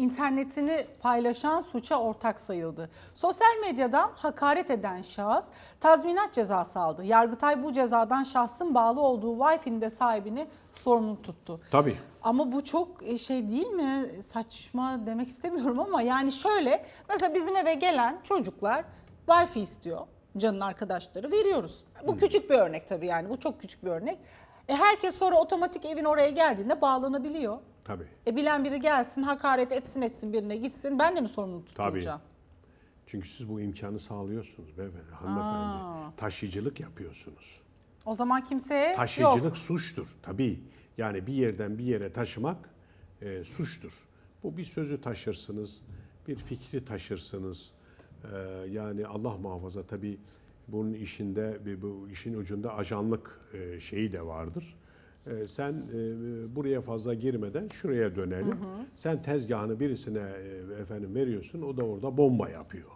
internetini paylaşan suça ortak sayıldı. Sosyal medyadan hakaret eden şahıs tazminat cezası aldı. Yargıtay bu cezadan şahsın bağlı olduğu Wi-Fi'nin de sahibini sorumlu tuttu. Tabii. Ama bu çok e, şey değil mi? Saçma demek istemiyorum ama yani şöyle mesela bizim eve gelen çocuklar Wi-Fi istiyor. Can'ın arkadaşları veriyoruz. Bu küçük bir örnek tabii yani. Bu çok küçük bir örnek. E herkes sonra otomatik evin oraya geldiğinde bağlanabiliyor. Tabii. E bilen biri gelsin, hakaret etsin etsin birine gitsin. Ben de mi sorumlu Tabii. tutulacağım? Çünkü siz bu imkanı sağlıyorsunuz beyefendi, hanımefendi. Taşıyıcılık yapıyorsunuz. O zaman kimseye Taşıyıcılık yok. suçtur tabii. Yani bir yerden bir yere taşımak e, suçtur. Bu bir sözü taşırsınız, bir fikri taşırsınız. E, yani Allah muhafaza tabii bunun işinde, bu işin ucunda ajanlık e, şeyi de vardır. E, sen e, buraya fazla girmeden şuraya dönelim. Sen tezgahını birisine e, efendim veriyorsun, o da orada bomba yapıyor.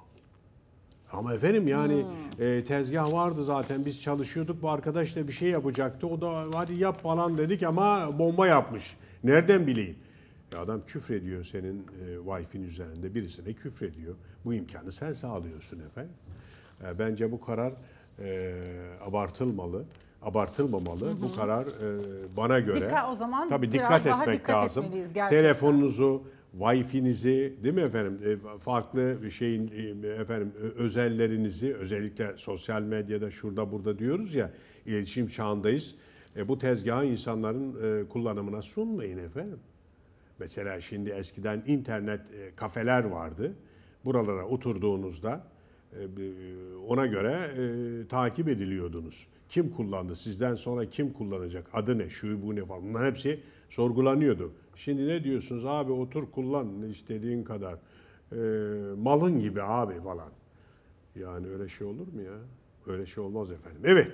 Ama efendim yani e, tezgah vardı zaten biz çalışıyorduk bu arkadaş da bir şey yapacaktı o da hadi yap falan dedik ama bomba yapmış. Nereden bileyim? Ya adam küfrediyor senin e, Wi-Fi'nin üzerinde birisine küfrediyor. Bu imkanı sen sağlıyorsun efendim. E, bence bu karar e, abartılmalı. Abartılmamalı. Bu karar e, bana göre Dikkat- o zaman tabii dikkat daha etmek dikkat lazım. Telefonunuzu, Wi-Fi'nizi değil mi efendim? E, Farklı bir şeyin e, efendim özellerinizi özellikle sosyal medyada şurada burada diyoruz ya iletişim çağındayız. E, bu tezgahı insanların e, kullanımına sunmayın efendim. Mesela şimdi eskiden internet e, kafeler vardı. Buralara oturduğunuzda ona göre e, takip ediliyordunuz. Kim kullandı, sizden sonra kim kullanacak, adı ne, şu bu ne falan. Bunların hepsi sorgulanıyordu. Şimdi ne diyorsunuz abi otur kullan istediğin kadar. E, malın gibi abi falan. Yani öyle şey olur mu ya? Öyle şey olmaz efendim. Evet.